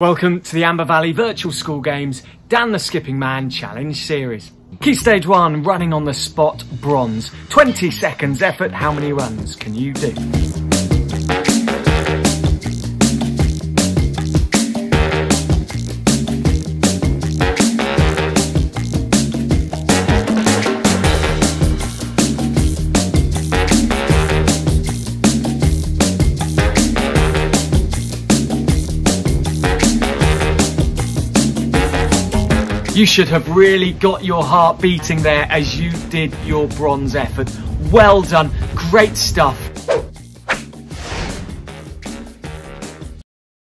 Welcome to the Amber Valley Virtual School Games Dan the Skipping Man Challenge Series. Key Stage 1, running on the spot, bronze. 20 seconds effort, how many runs can you do? You should have really got your heart beating there as you did your bronze effort. Well done, great stuff.